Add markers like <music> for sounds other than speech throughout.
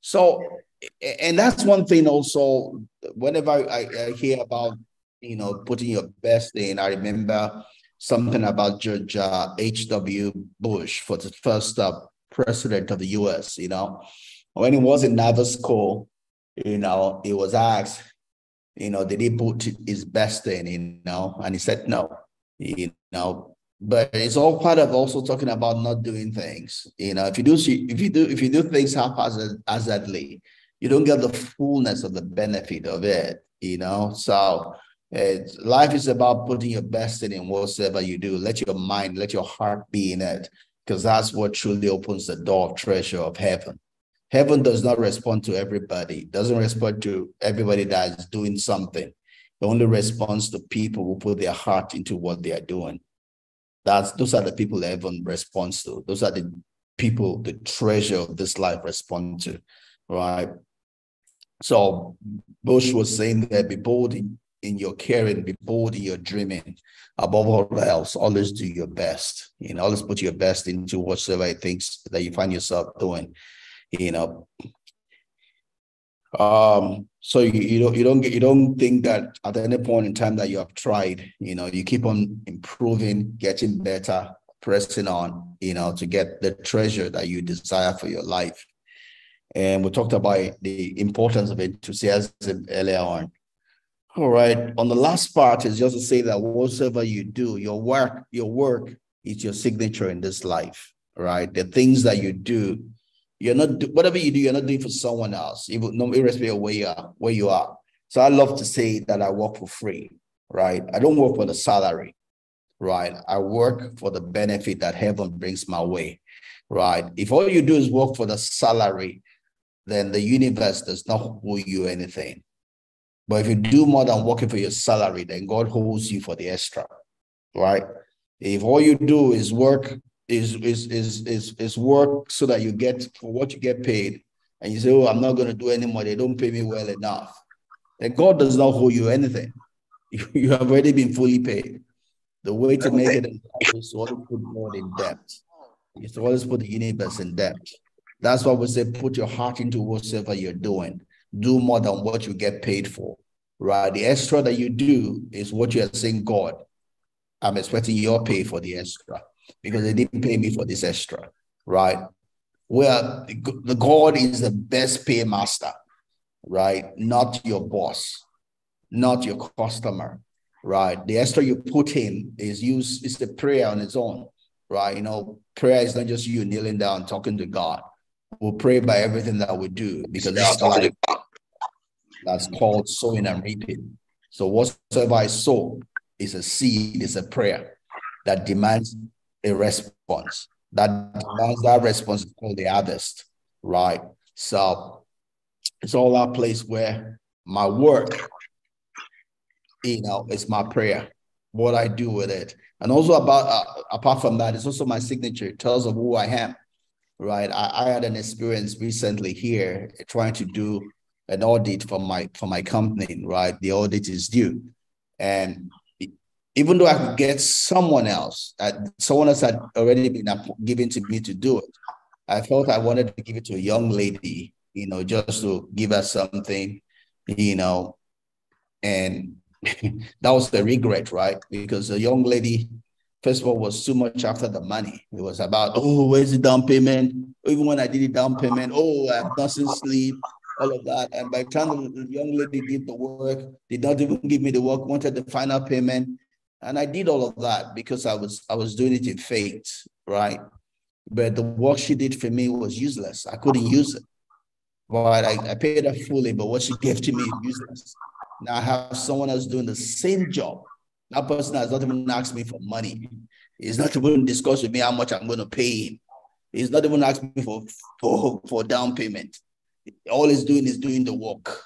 So, and that's one thing also, whenever I, I hear about, you know, putting your best in, I remember something about George uh, H.W. Bush for the first uh, president of the US, you know, when he was in naval school, you know, he was asked, you know, did he put his best in, you know, and he said no, you know, but it's all part of also talking about not doing things. You know, if you do if you do if you do things haphazardly, you don't get the fullness of the benefit of it. You know, so life is about putting your best in, in whatsoever you do. Let your mind, let your heart be in it, because that's what truly opens the door of treasure of heaven. Heaven does not respond to everybody, doesn't respond to everybody that is doing something. It only responds to people who put their heart into what they are doing. That's those are the people that heaven responds to. Those are the people the treasure of this life respond to, right? So Bush was saying that be bold in, in your caring, be bold in your dreaming. Above all else, always do your best. You know, always put your best into whatsoever things that you find yourself doing. You know, um, so you, you don't you don't get you don't think that at any point in time that you have tried, you know, you keep on improving, getting better, pressing on, you know, to get the treasure that you desire for your life. And we talked about the importance of enthusiasm earlier on. All right. On the last part is just to say that whatsoever you do, your work, your work is your signature in this life, right? The things that you do you're not whatever you do, you're not doing for someone else, even no irrespective of where you are, where you are. So I love to say that I work for free, right? I don't work for the salary, right? I work for the benefit that heaven brings my way, right? If all you do is work for the salary, then the universe does not owe you anything. But if you do more than working for your salary, then God holds you for the extra, right? If all you do is work is is is is is work so that you get for what you get paid, and you say, "Oh, I'm not going to do anymore. They don't pay me well enough." Then God does not owe you anything. <laughs> You, you have already been fully paid. The way to make it is to always put God in debt. Is to always put the universe in debt. That's why we say put your heart into whatever you're doing. Do more than what you get paid for. Right? The extra that you do is what you are saying, God. I'm expecting your pay for the extra because they didn't pay me for this extra, right? Well, the God is the best paymaster, right? Not your boss, not your customer, right? The extra you put in is use is the prayer on its own, right? You know, prayer is not just you kneeling down talking to God. We'll pray by everything that we do because that's like that's called sowing and reaping. So whatsoever I sow is a seed, is a prayer that demands a response. That that response is called the harvest, right? So it's all that place where my work, you know, is my prayer, what I do with it. And also about uh, apart from that, it's also my signature. It tells of who I am, right? I, I had an experience recently here trying to do an audit for my for my company, right? The audit is due. And even though I could get someone else, someone else had already been given to me to do it, I felt I wanted to give it to a young lady, you know, just to give her something, you know, and <laughs> that was the regret, right? Because the young lady, first of all, was too much after the money. It was about, oh, where's the down payment? Even when I did the down payment, oh, I have nothing sleep, all of that. And by the time the young lady did the work, did not even give me the work, wanted the final payment. And I did all of that because I was I was doing it in faith, right? But the work she did for me was useless. I couldn't use it. But I, I paid her fully, but what she <laughs> gave to me is useless. Now I have someone else doing the same job. That person has not even asked me for money. He's not even discussed with me how much I'm going to pay him. He's not even asked me for, for, for down payment. All he's doing is doing the work.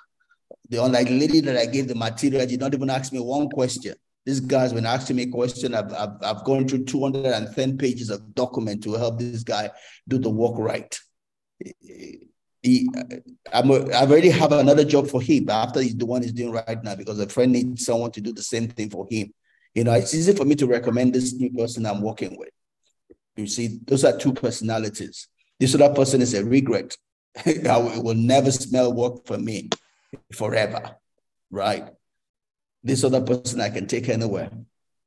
The unlike lady that I gave the material did not even ask me one question. This guy's been asking me a question. I've, I've, I've gone through 210 pages of document to help this guy do the work right. He, I'm a, I already have another job for him after he's the one he's doing right now because a friend needs someone to do the same thing for him. You know, it's easy for me to recommend this new person I'm working with. You see, those are two personalities. This other person is a regret. <laughs> it will never smell work for me forever, right? This other person I can take anywhere,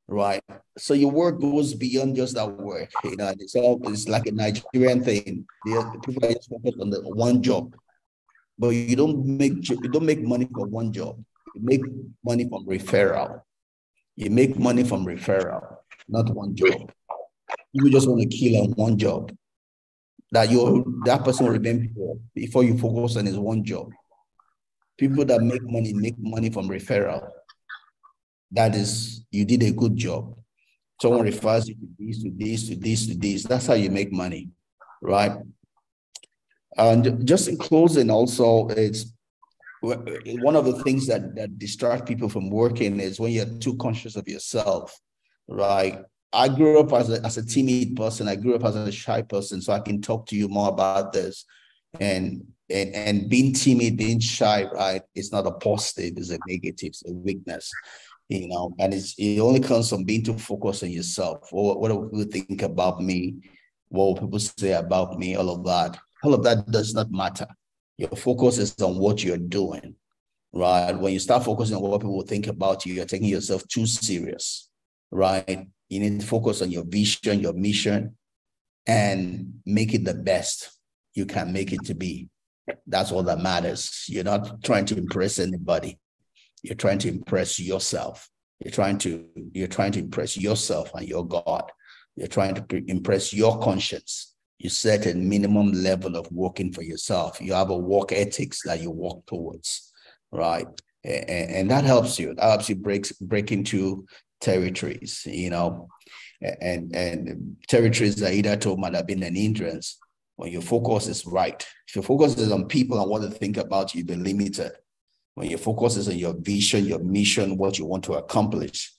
right? So your work goes beyond just that work. You know, it's all it's like a Nigerian thing. The people are just focused on the one job, but you don't make you don't make money for one job. You make money from referral. You make money from referral, not one job. You just want to kill on one job. That you that person will remain before you focus on his one job. People that make money make money from referral. That is, you did a good job. Someone refers you to this, to this, to this, to this. That's how you make money, right? And just in closing, also, it's one of the things that that distract people from working is when you're too conscious of yourself, right? I grew up as a, as a timid person. I grew up as a shy person, so I can talk to you more about this. And and and being timid, being shy, right? It's not a positive; it's a negative, it's a weakness you know, and it's it only comes from being too focused on yourself. What, what do people think about me? What will people say about me? All of that. All of that does not matter. Your focus is on what you're doing, right? When you start focusing on what people think about you, you're taking yourself too serious, right? You need to focus on your vision, your mission, and make it the best you can make it to be. That's all that matters. You're not trying to impress anybody. You're trying to impress yourself. You're trying to you're trying to impress yourself and your God. You're trying to impress your conscience. You set a minimum level of working for yourself. You have a work ethics that you walk towards, right? And, and that helps you. That helps you break break into territories, you know, and and territories that either told might have been an hindrance. When your focus is right, if your focus is on people and what they think about you, been limited when your focus is on your vision, your mission, what you want to accomplish,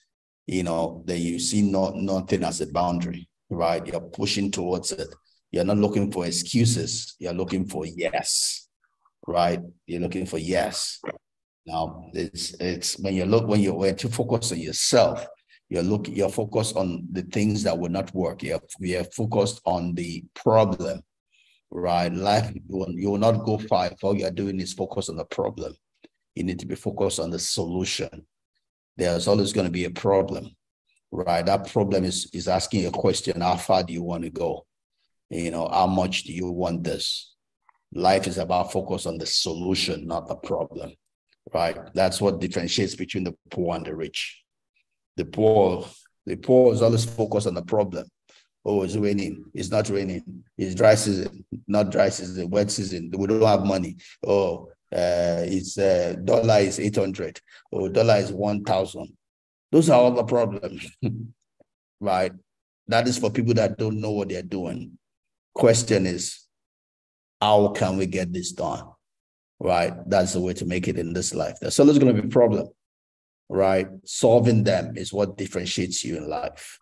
you know, then you see not nothing as a boundary, right? You're pushing towards it. You're not looking for excuses. You're looking for yes, right? You're looking for yes. Now it's it's when you look when you when you focus on yourself, you're looking you're focused on the things that will not work. You're you're focused on the problem, right? Life you will, you will not go far if all you're doing is focus on the problem you need to be focused on the solution. There's always going to be a problem, right? That problem is, is asking a question how far do you want to go? You know, how much do you want this? Life is about focus on the solution, not the problem, right? That's what differentiates between the poor and the rich. The poor, the poor is always focused on the problem. Oh, it's raining. It's not raining. It's dry season, not dry season, wet season. We don't have money. Oh, uh, it's uh, dollar is 800 or dollar is 1000 those are all the problems <laughs> right? That is for people that don't know what they're doing. Question is how can we get this done right? That's the way to make it in this life. There's going to be a problem right? Solving them is what differentiates you in life